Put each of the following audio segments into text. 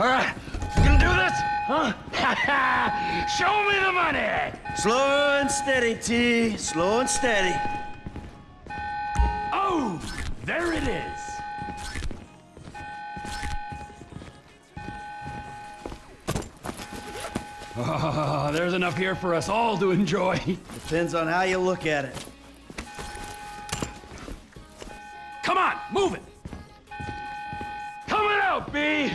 All right, you gonna do this? Huh? Show me the money! Slow and steady, T. Slow and steady. Oh, there it is. Oh, there's enough here for us all to enjoy. Depends on how you look at it. Come on, move it! Coming out, B!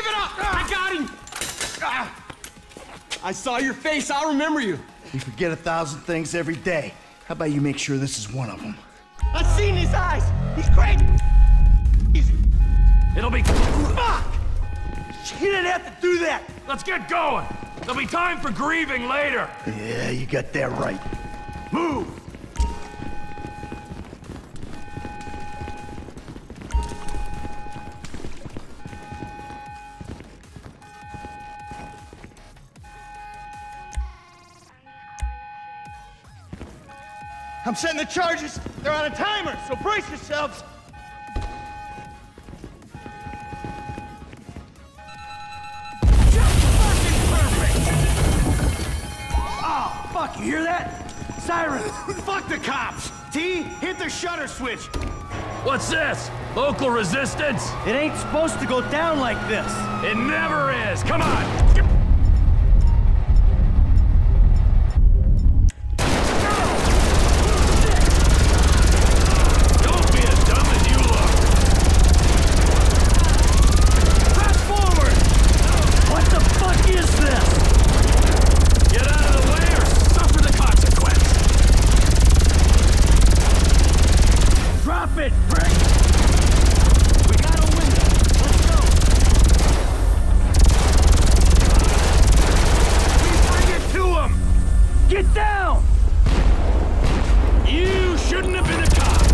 Give it up! I got him! Ah. I saw your face, I'll remember you. You forget a thousand things every day. How about you make sure this is one of them? I've seen his eyes! He's great! He's... It'll be... Fuck! He didn't have to do that! Let's get going! There'll be time for grieving later! Yeah, you got that right. Move! I'm setting the charges! They're on a timer, so brace yourselves! Oh, fuck, you hear that? Sirens! Fuck the cops! T, hit the shutter switch! What's this? Local resistance? It ain't supposed to go down like this. It never is! Come on! Down! You shouldn't have been a cop!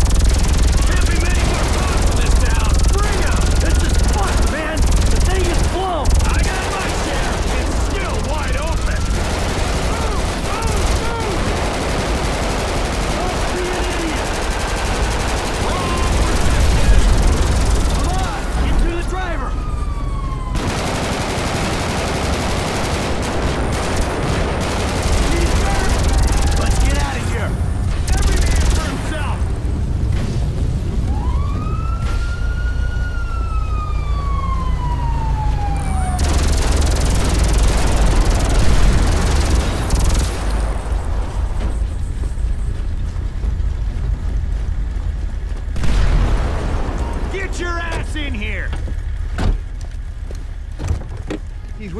Can't be many more cops in this town! Bring 'em! This is fucked, man! The thing is blown! I got my share! It's still wide open! Move! Move! Move! Don't be an idiot! Come on! Get to the driver! Let's get out of here! Every man for himself! Get your ass in here! Jeez, what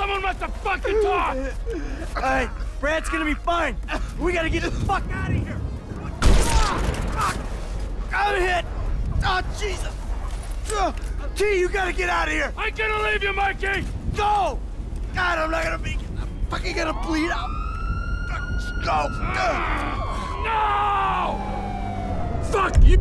Someone must have fucking talked! All right, Brad's gonna be fine. We gotta get the fuck out of here. I'm hit. Oh, Jesus! Uh, T, you gotta get out of here! I'm gonna leave you, Mikey! Go! God, I'm not gonna be... I'm fucking gonna bleed out. Go! Uh. No! Fuck! You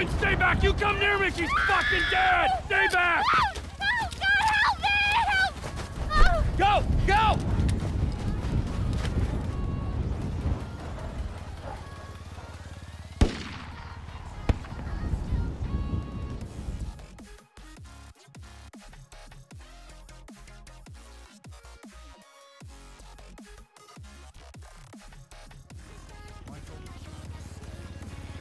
Fucking stay back! You come near me, she's fucking dead! Stay back! Oh, oh God, help me! Help! Oh, Go! Go!